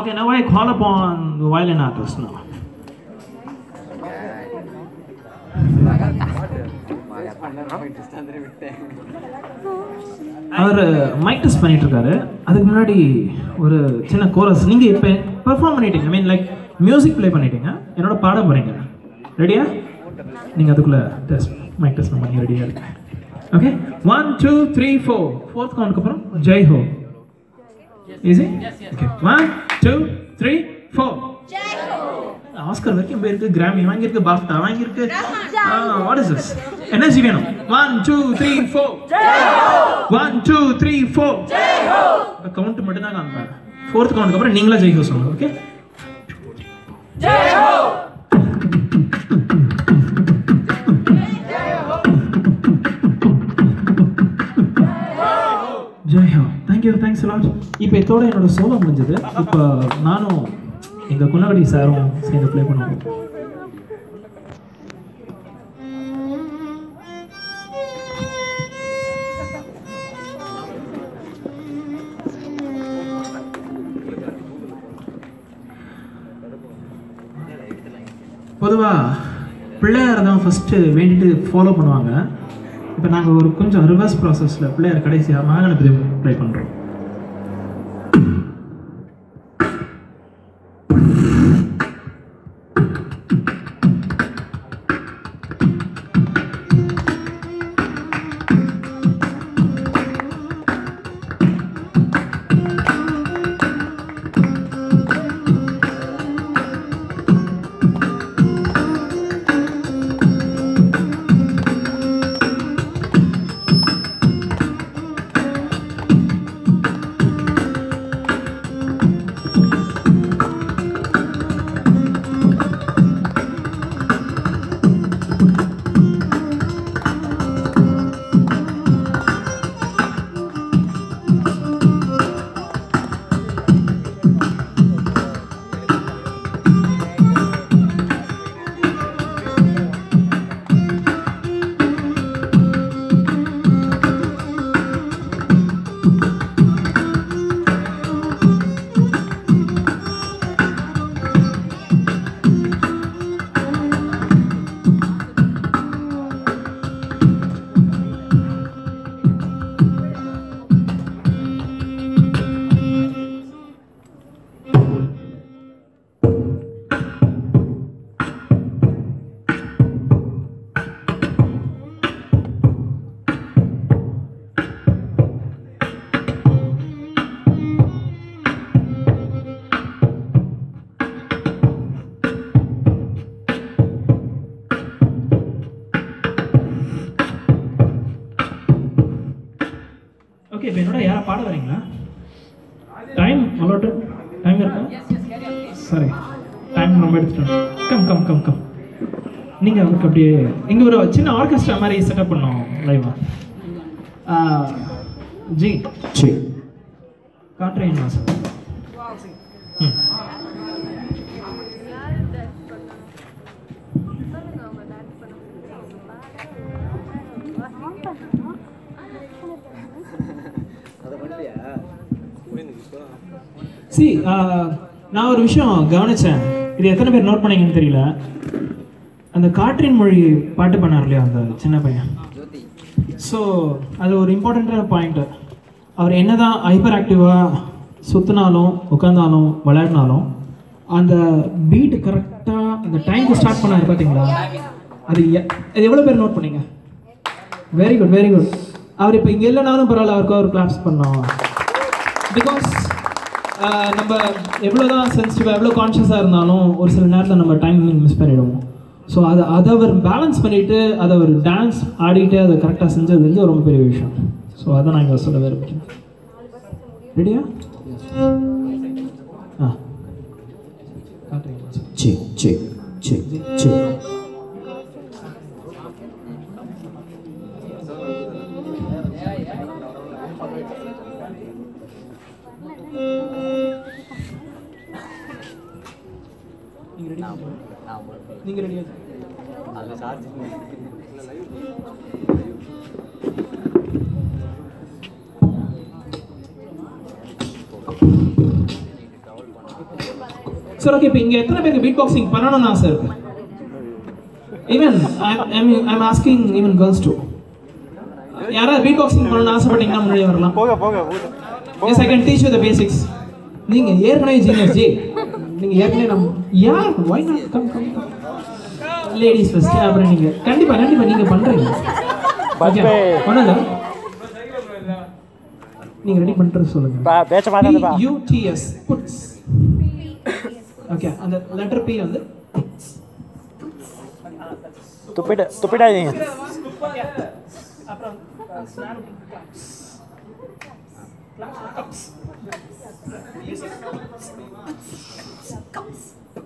Okay, now I call upon the violin artist now. அவர் mic test பண்ணிட்டு இருக்காரு அதுக்கு முன்னாடி ஒரு சின்ன கோரஸ் நீங்க இப்போ பெர்ஃபார்ம் பண்ணிட்டீங்க. I mean like music play பண்ணிட்டீங்க. என்னோட பாட போறீங்க ரெடியா நீங்க அதுக்குள்ள டெஸ்ட் மைக் டெஸ்ட் பண்ணி ரெடியா இருக்கு. Okay one two three four fourth கவுண்ட்க்கு அப்புறம் Jai Ho easy okay one two three four Oscar வரைக்கும் போயிருக்கு கிராமி வாங்கியிருக்கு பாஃப்டா வாங்கியிருக்கு. வாட் இஸ் திஸ் எனர்ஜி வேணும். One two three four one two three four count மட்டும் தான் காமிப்பாங்க ஃபோர்த் கவுண்ட்க்கு அப்புறம் நீங்களா ஜெயிக்க சொல்லுங்க ஓகே ஜெய் தேங்க்ஸ் லாட் இப்போ இதோட என்னோட சோலோ முடிஞ்சது. இப்போ நானும் எங்கள் குன்னகடி சாரும் சேர்ந்து ப்ளே பண்ணுவோம். பொதுவாக பிள்ளையார் தான் ஃபஸ்ட்டு வேண்டிட்டு ஃபாலோ பண்ணுவாங்க. இப்போ நாங்கள் ஒரு கொஞ்சம் ரிவர்ஸ் ப்ராசஸில் பிள்ளையார் கடைசியாக மகாகணபதி ப்ளே பண்ணுறோம் யாரை பாட வரீங்களா? டைம் அலோட்டு டைம் இருக்கா? சரி டைம் நம்ம எடுத்துட்டோம். கம் கம் கம் கம் நீங்கள் அவருக்கு அப்படியே இங்கே ஒரு சின்ன ஆர்கெஸ்ட்ரா மாதிரி செட்டப் பண்ணோம் லைவா ஜி. சரி காட்டுறேன் மாசம் ம். சி uh, நான் ஒரு விஷயம் கவனிச்சேன். இது எத்தனை பேர் நோட் பண்ணீங்கன்னு தெரியல. அந்த காற்றின் மொழி பாட்டு பண்ணார் இல்லையா அந்த சின்ன பையன்? ஸோ அது ஒரு இம்பார்ட்டண்ட்டான பாயிண்ட் அவர் என்னதான் ஹைப்பர் ஆக்டிவாக சுற்றினாலும் உட்காந்தாலும் விளையாடினாலும் அந்த பீட் கரெக்டாக அந்த டைம்க்கு ஸ்டார்ட் பண்ணாரு பார்த்தீங்களா அது எ- அது எவ்வளோ பேர் நோட் பண்ணீங்க? வெரி குட் வெரி குட் அவர் இப்போ இங்கே இல்லைனாலும் பரவாயில்ல அவருக்கு ஒரு கிளாப்ஸ் பண்ணோம் பிகாஸ் நம்ம எவ்வளோ தான் சென்சிட்டிவாக எவ்வளோ கான்ஷியஸாக இருந்தாலும் ஒரு சில நேரத்தில் நம்ம டைமிங் மிஸ் பண்ணிவிடுவோம் ஸோ அதை அதை அவர் பேலன்ஸ் பண்ணிவிட்டு அதை அவர் டான்ஸ் ஆடிட்டு அதை கரெக்டாக செஞ்சது வந்து ரொம்ப பெரிய விஷயம். ஸோ அதை நான் இங்கே சொல்ல விரும்புகிறேன். ரெடியா ஆ. காட்டுறீங்களா சரி சரி சரி. நீங்கள் ரெடி நீங்கள் ரெடியா சார் ஓகே இப்போ இங்கே எத்தனை பேருக்கு பீட் பாக்ஸிங் பண்ணணும்னு ஆசை இருக்கு even I'm asking even girls too யாராவது பீட் பாக்ஸிங் பண்ணணும்னு ஆசைப்பட்டீங்கன்னா முன்னாடி வரலாம். போக போக போக yes I can teach you the basics நீங்க ஏற்கனவே ஜீனியஸ் ஜி. நீங்க ஏற்கனவே நம்ம யார் why not come come ladies first அப்புறம் நீங்க. கண்டிப்பா கண்டிப்பா நீங்க பண்றீங்க. ஓகே ஒண்ணும் இல்ல நீங்க ரெடி பண்ணிட்டு சொல்லுங்க. பா பேச்ச மாட்டாதப்பா யூடிஎஸ் புட்ஸ் ஓகே அந்த லெட்டர் பி வந்து துப்பிட்டு துப்பிடாதீங்க.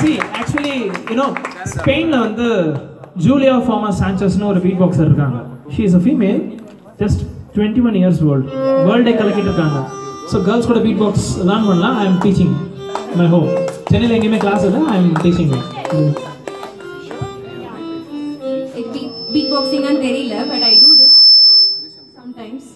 சி ஆக்சுவலி யூனோ ஸ்பெயினில் வந்து ஜூலியா ஃபார்மா சான்சஸ்னு ஒரு பீட் பாக்ஸர் இருக்காங்க. She is a female just twenty one years old வேர்ல்டே கலக்கிட்டு இருக்காங்க. ஸோ கேர்ள்ஸ் கூட பீட் பாக்ஸ் லேர்ன் பண்ணலாம். I am teaching my home சென்னையில் எங்கேயுமே கிளாஸ் இல்லை. ஐ எம் டீச்சிங் பீட் பாக்ஸிங்கான்னு தெரியல but I do this sometimes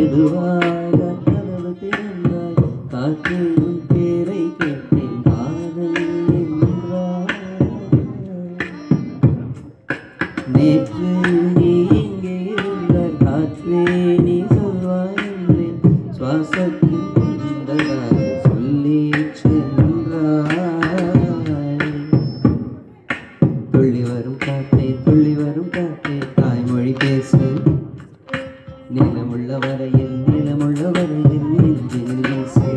மெதுவாக கதவு திறந்தாய். காற்று உன் பேரை கேட்டேன். காதல் என்றாய் நேற்று நீ இங்கே இருந்தாய். காற்றே நீ சொல்வாய் என்றேன். சுவாசத்தின் வந்ததாக சொல்லி சென்றாய். துள்ளி வரும் காற்றே துள்ளி வரும் காற்றே. தாய்மொழி பேசு. நீளமுள்ள வரையில் நீளமுள்ள வரையில் நெஞ்சில் வீசு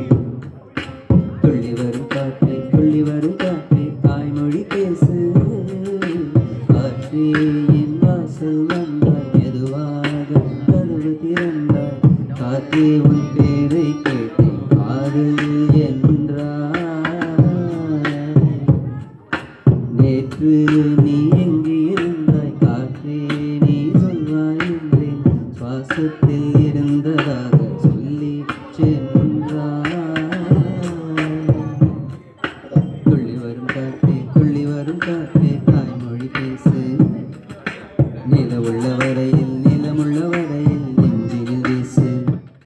துள்ளி வரும் காற்றே துள்ளி வரும் காற்றே தாய்மொழி பேசு காற்றே என் வாசல் வந்தாய் மெதுவாக கதவு திறந்தாய் காற்றே உன்